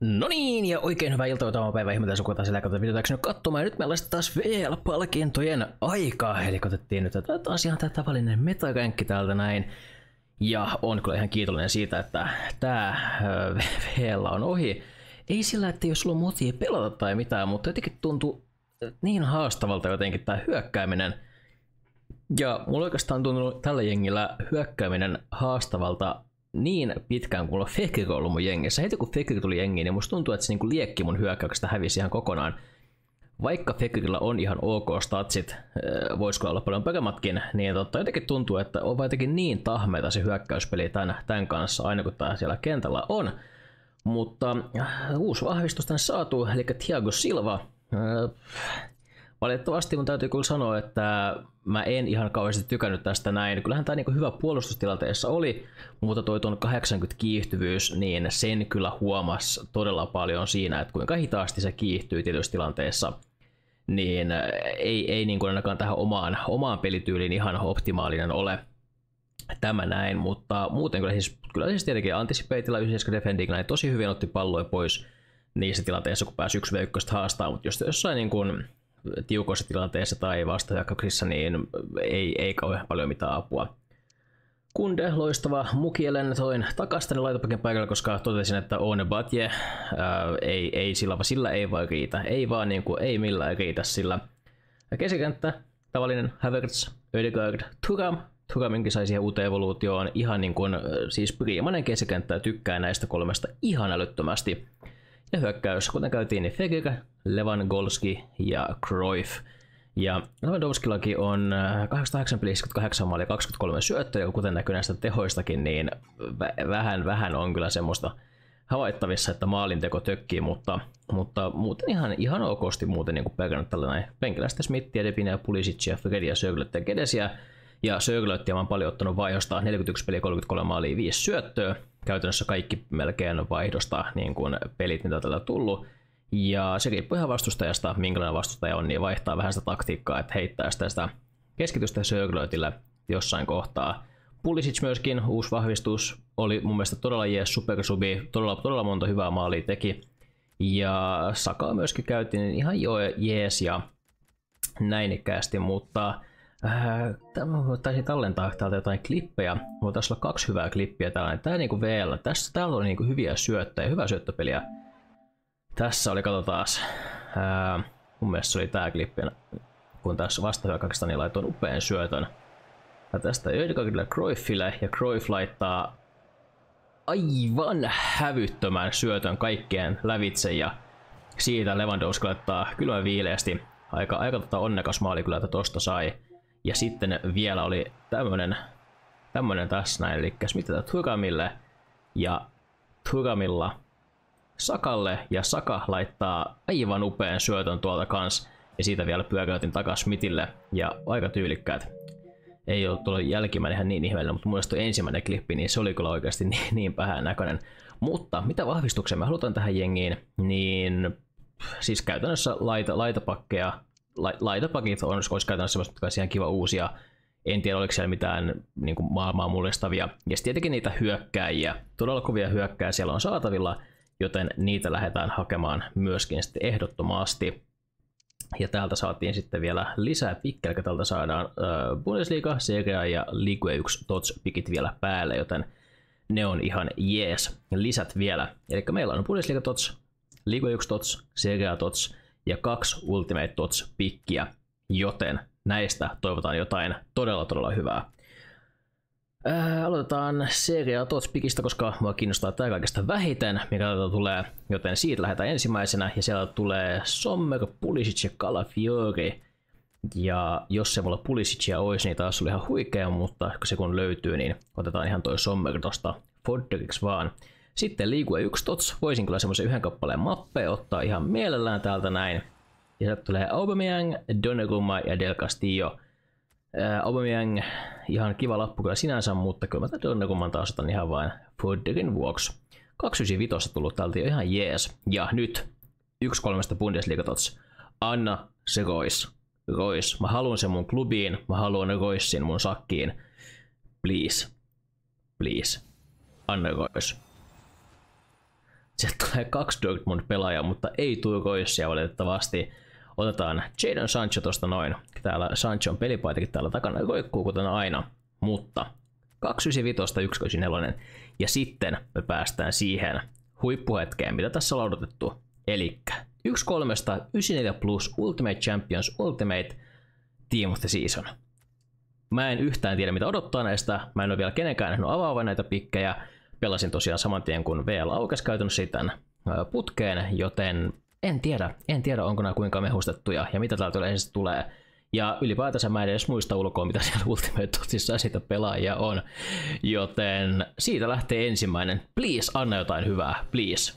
No niin, ja oikein hyvää iltaa, tämä päivä ihmetellä sukuta sillä kautta videota nyt katsomaan. Ja nyt meillä on taas vielä palkintojen aika. Eli otettiin nyt tätä taas ihan tämä tavallinen metakänkki täältä näin. Ja on kyllä ihan kiitollinen siitä, että tämä vielä on ohi. Ei sillä, että jos sulla on pelata tai mitään, mutta jotenkin tuntuu niin haastavalta jotenkin tämä hyökkääminen. Ja mulla oikeastaan tuntunut tällä jengillä hyökkääminen haastavalta niin pitkään, kun on Fekir ollut mun jengissä. Heti kun Fekir tuli jengiin, niin musta tuntuu, että se niinku liekki mun hyökkäyksestä hävisi ihan kokonaan. Vaikka Fekirillä on ihan ok statsit, äh, voisiko olla paljon paremmatkin, niin totta, jotenkin tuntuu, että on jotenkin niin tahmeita se hyökkäyspeli tämän, tämän kanssa, aina kun tää siellä kentällä on. Mutta äh, uusi vahvistus tänne saatu, eli Thiago Silva. Valitettavasti mun täytyy kyllä sanoa, että mä en ihan kauheasti tykännyt tästä näin. Kyllähän tämä niinku hyvä puolustustilanteessa oli, mutta toi tuon 80 kiihtyvyys, niin sen kyllä huomas todella paljon siinä, että kuinka hitaasti se kiihtyy tietyissä tilanteessa. Niin ei, ei niin kuin ainakaan tähän omaan, omaan pelityyliin ihan optimaalinen ole tämä näin, mutta muuten kyllä siis, kyllä siis tietenkin Anticipateilla 97 Defending näin tosi hyvin otti palloja pois niissä tilanteissa, kun pääsi yksi v haastaa, mutta jos jossain niin kuin tiukoissa tilanteissa tai vastahyökkäyksissä, niin ei, ei kauhean paljon mitään apua. Kunde, loistava Mukielen toin takaisin laitopakin paikalle, koska totesin, että One Batje ää, ei, ei sillä, sillä ei vaan riitä. Ei vaan niin kuin, ei millään riitä sillä. Kesikenttä, tavallinen Havertz, Ödegaard, Turam. Turaminkin sai siihen uuteen evoluutioon ihan niin kuin, siis priimainen kesikenttä tykkää näistä kolmesta ihan älyttömästi. Ja hyökkäys, kuten käytiin, niin Fekir, Lewandowski ja Cruyff. Ja Lewandowskillakin on 88 pelissä 8 maalia 23 syöttöä, ja kuten näkyy näistä tehoistakin, niin vähän, vähän on kyllä semmoista havaittavissa, että maalinteko tökkii, mutta, mutta muuten ihan, ihan okosti muuten niin pärjännyt tällainen penkillä sitten Smithia, Depine ja Pulisic ja Fredi ja Söglöttiä on paljon ottanut vaihdosta 41 peliä 33 maalia 5 syöttöä. Käytännössä kaikki melkein vaihdosta niin kuin pelit, mitä tällä on tullut. Ja se riippuu ihan vastustajasta, minkälainen vastustaja on, niin vaihtaa vähän sitä taktiikkaa, että heittää sitä, sitä keskitystä Söglötillä jossain kohtaa. Pulisic myöskin, uusi vahvistus, oli mun mielestä todella jees supersubi, todella, todella monta hyvää maalia teki. Ja Sakaa myöskin käytiin ihan jo jees ja näinikkäästi, mutta Äh, taisin tallentaa täältä jotain klippejä. Mulla tässä olla kaksi hyvää klippiä täällä. Tää niinku VL. Tässä, täällä oli niinku hyviä syöttöjä, hyvää syöttöpeliä. Tässä oli, katsotaan. Äh, mun mielestä se oli tää klippi, kun tässä vastahyökkäyksestä niin laitoin upean syötön. Ja tästä Ödegaardille Cruyffille, ja Cruyff laittaa aivan hävyttömän syötön kaikkeen lävitse, ja siitä Lewandowski laittaa kylmän viileästi. Aika, aika tota onnekas maali kyllä, että tosta sai. Ja sitten vielä oli tämmönen, tämmönen tässä näin, eli mitä Turamille ja Turamilla Sakalle ja Saka laittaa aivan upean syötön tuolta kans ja siitä vielä pyöräytin takas Smithille ja aika tyylikkäät. Ei ole tullut jälkimmäinen ihan niin ihmeellinen, mutta mun ensimmäinen klippi, niin se oli kyllä oikeasti niin, niin pähän näköinen. Mutta mitä vahvistuksia me halutaan tähän jengiin, niin siis käytännössä laita, laitapakkeja laitapakit on, olisi käytännössä olisi ihan kiva uusia. En tiedä, oliko siellä mitään niin kuin maailmaa mullistavia. Ja sitten tietenkin niitä hyökkääjiä. Todella kovia hyökkääjiä siellä on saatavilla, joten niitä lähdetään hakemaan myöskin sitten ehdottomasti. Ja täältä saatiin sitten vielä lisää pikkejä, eli täältä saadaan äh, Bundesliga, Serie A ja Ligue 1 tots pikit vielä päälle, joten ne on ihan jees. Lisät vielä. Eli meillä on Bundesliga tots, Ligue 1 tots, Serie A tots, ja kaksi Ultimate Tots pikkiä, joten näistä toivotaan jotain todella todella hyvää. Ää, aloitetaan Serie Tots pikistä, koska mua kiinnostaa tämä kaikesta vähiten, mikä täältä tulee, joten siitä lähdetään ensimmäisenä, ja sieltä tulee Sommer, Pulisic ja Calafiori. Ja jos se mulla Pulisicia olisi, niin taas oli ihan huikea, mutta se kun löytyy, niin otetaan ihan toi Sommer tosta Fodderiksi vaan. Sitten Liigue 1 Tots, voisin kyllä semmoisen yhden kappaleen mappeja ottaa ihan mielellään täältä näin. Ja sieltä tulee Aubameyang, Donnarumma ja Del Castillo. Ää, Aubameyang, ihan kiva lappu kyllä sinänsä, mutta kyllä mä Donnarumman taas otan ihan vain Fodderin vuoksi. 295 tullut täältä jo ihan jees. Ja nyt yksi kolmesta Bundesliga Tots. Anna se Royce. Royce. Mä haluan sen mun klubiin. Mä haluan Roycein mun sakkiin. Please. Please. Anna Royce. Sieltä tulee kaksi Dortmund-pelaajaa, mutta ei Turkoissia valitettavasti. Otetaan Jadon Sancho tosta noin. Täällä Sanchon pelipaitakin täällä takana roikkuu kuten aina. Mutta 295 194. Ja sitten me päästään siihen huippuhetkeen, mitä tässä on odotettu. Eli 1 394 plus Ultimate Champions Ultimate Team of the Season. Mä en yhtään tiedä mitä odottaa näistä, mä en ole vielä kenenkään nähnyt avaavan näitä pikkejä. Pelasin tosiaan saman tien kun VL aukesi käytännössä tämän putkeen, joten en tiedä, en tiedä onko nämä kuinka mehustettuja ja mitä täältä yleisesti tulee. Ja ylipäätänsä mä en edes muista ulkoa, mitä siellä Ultimate Totsissa sitä pelaajia on. Joten siitä lähtee ensimmäinen. Please, anna jotain hyvää. Please.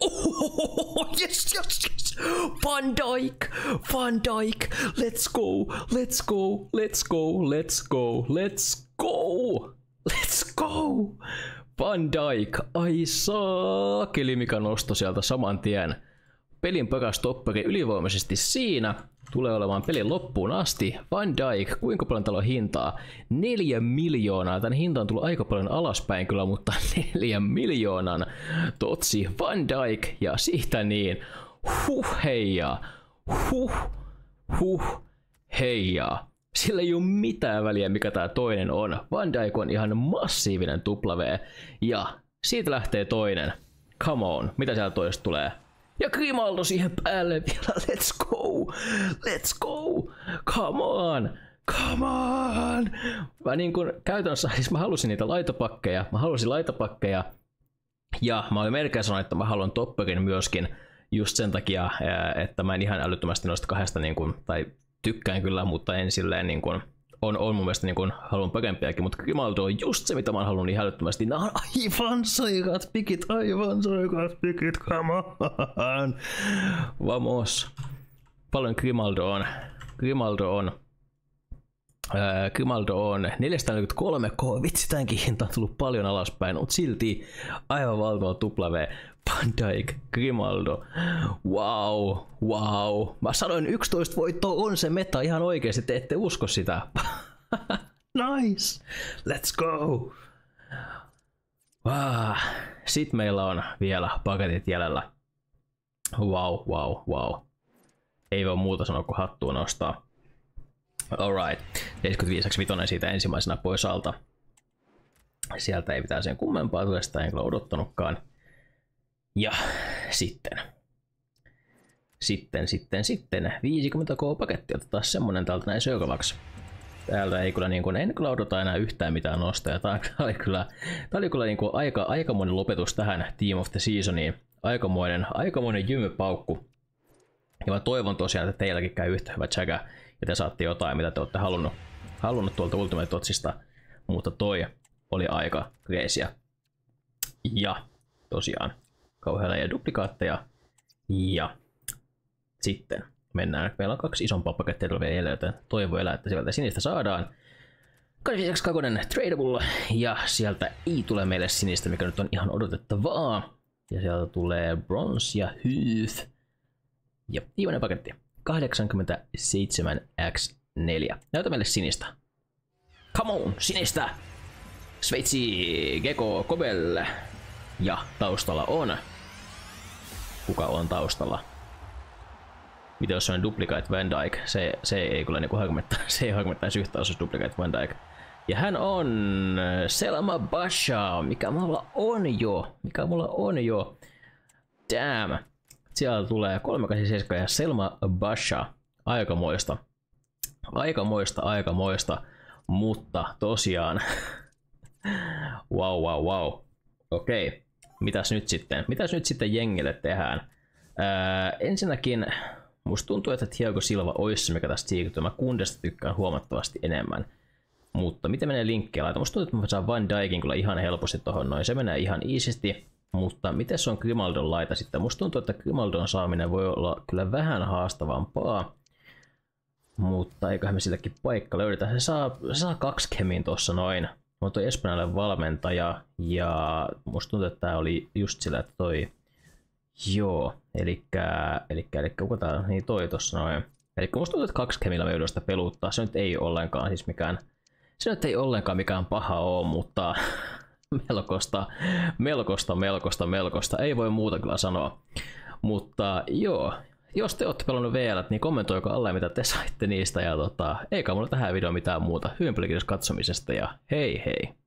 Oh, yes, yes, yes. Van Dijk, Van Dijk. Let's go, let's go, let's go, let's go, let's go. Let's go. Van Dijk. Ai saakeli, mikä nosto sieltä saman tien. Pelin paras toppari ylivoimaisesti siinä tulee olemaan pelin loppuun asti. Van Dijk, kuinka paljon täällä on hintaa? Neljä miljoonaa. Tän hinta on tullut aika paljon alaspäin kyllä, mutta neljä miljoonan totsi Van Dijk ja siitä niin. Huh heija. Huh, huh heija. Sillä ei ole mitään väliä mikä tää toinen on. Van Dijk on ihan massiivinen W. Ja siitä lähtee toinen. Come on, mitä sieltä toista tulee? Ja Grimaldo siihen päälle vielä, let's go, let's go, come on, come on. Mä niin kun käytännössä, siis mä halusin niitä laitopakkeja, mä halusin laitopakkeja, ja mä olin melkein sanonut, että mä haluan topperin myöskin, just sen takia, että mä en ihan älyttömästi noista kahdesta, niin kun, tai tykkään kyllä, mutta en silleen niin kun, on, on mun mielestä niin kuin, haluan parempiakin, mutta Grimaldo on just se, mitä mä halunnut niin hälyttömästi. Nämä on aivan sairaat pikit, aivan sairaat pikit, come on. Vamos. Paljon Grimaldo on. Grimaldo on. Äh, Grimaldo on 443 k. Vitsi, tämänkin hinta on tullut paljon alaspäin, mutta silti aivan valtava tupla V. Van Dijk, Grimaldo. Wow, wow. Mä sanoin 11 voittoa on se meta ihan oikeasti, te ette usko sitä. nice. Let's go. Ah. Sitten meillä on vielä paketit jäljellä. Wow, wow, wow. Ei voi muuta sanoa kuin hattua nostaa. Alright. 75 vitonen siitä ensimmäisenä pois alta. Sieltä ei pitää sen kummempaa tule, sitä en odottanutkaan. Ja sitten, sitten, sitten, sitten 50k-paketti, otetaan semmonen täältä näin seuraavaksi. Täältä ei kyllä, niin kuin, en kyllä odota enää yhtään mitään nostoja. Tämä oli kyllä, tämä oli kyllä niin kuin aika, aikamoinen lopetus tähän Team of the Seasoniin. Aikamoinen, aikamoinen jymypaukku. Ja mä toivon tosiaan, että teilläkin käy yhtä hyvä tsäkä ja te saatte jotain, mitä te olette halunnut, halunnut tuolta Ultimate Totsista. Mutta toi oli aika reisiä. Ja tosiaan kauhealla ja duplikaatteja. Ja sitten mennään. Meillä on kaksi isompaa pakettia vielä joten toivon elää, että sieltä sinistä saadaan. 82 tradable ja sieltä ei tule meille sinistä, mikä nyt on ihan odotettavaa. Ja sieltä tulee bronze ja Hyth. Ja viimeinen paketti. 87x4. Näytä meille sinistä. Come on, sinistä! Sveitsi, Gecko, Kobel. Ja taustalla on kuka on taustalla. Mitä jos on Duplicate Van Dyke? Se, se ei kyllä niinku harmittaa, se ei harmittaisi yhtään, jos Duplicate Van Dyke. Ja hän on Selma Basha, mikä mulla on jo, mikä mulla on jo. Damn. Siellä tulee 387 ja Selma Basha. Aikamoista. Aikamoista, aikamoista. Mutta tosiaan. wow, wow, wow. Okei. Okay mitäs nyt sitten, mitäs nyt sitten jengille tehdään? Ää, ensinnäkin musta tuntuu, että Thiago Silva olisi se, mikä tästä siirtyy. Mä Kundesta tykkään huomattavasti enemmän. Mutta miten menee linkkejä laita? Musta tuntuu, että mä saan Van Dijkin kyllä ihan helposti tohon noin. Se menee ihan iisisti. Mutta miten se on Grimaldon laita sitten? Musta tuntuu, että Grimaldon saaminen voi olla kyllä vähän haastavampaa. Mutta eiköhän me silläkin paikka löydetä. Se saa, se saa kaksi kemin tuossa noin on toi espanjalainen valmentaja ja musta tuntuu, että tämä oli just sillä, että toi Joo, eli eli, eli kuka tää niin toi tossa noin. Eli musta tuntuu, että kaksi kemillä me sitä peluttaa. Se nyt ei ollenkaan siis mikään, se nyt ei ollenkaan mikään paha oo, mutta melkoista, melkoista, melkoista, melkoista. Ei voi muuta kyllä sanoa. Mutta joo, jos te olette pelannut VL, niin kommentoiko alle, mitä te saitte niistä. Ja tota, eikä mulla tähän videoon mitään muuta. Hyvin katsomisesta ja hei hei!